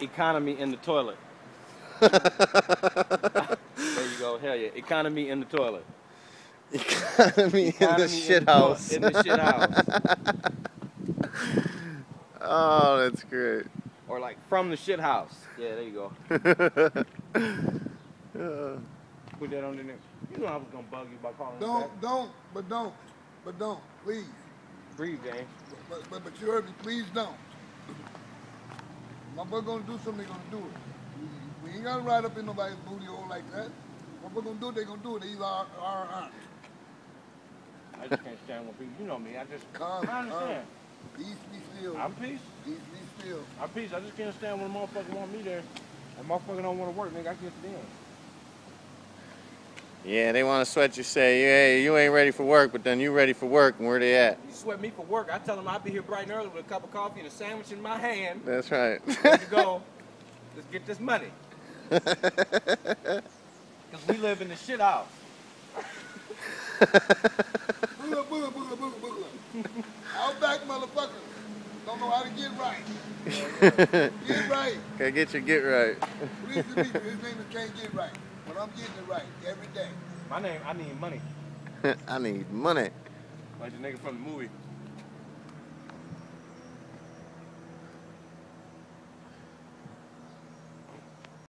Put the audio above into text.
economy in the toilet. there you go. Hell yeah. Economy in the toilet. Economy, Economy in the shithouse. In the shit house. oh, that's great. or like from the shithouse. Yeah, there you go. Uh, Put that on the next. You know I was gonna bug you by calling Don't, back. don't, but don't, but don't, please. Breathe, gang. But, but, but you heard me, please don't. My boy gonna do something, they gonna do it. We ain't gotta ride up in nobody's booty hole like that. My boy gonna do it, they gonna do it. He's our, our aunt. I just can't stand when people. You know me. I just. Calm, I understand. Peace be still. I'm peace. Peace be still. I'm peace. I just can't stand when a motherfucker want me there. And motherfucker don't want to work, nigga. I get to them. Yeah, they want to sweat you. Say, hey, you ain't ready for work, but then you ready for work, and where they at? You sweat me for work. I tell them I'll be here bright and early with a cup of coffee and a sandwich in my hand. That's right. Ready to go. Let's get this money. Because we live in the shit house. Booga, booga, booga, booga, booga. Outback motherfucker. Don't know how to get right. Get right. Gotta get your get right. Please his name is Can't Get Right. But I'm getting it right every day. My name, I need money. I need money. Like the nigga from the movie.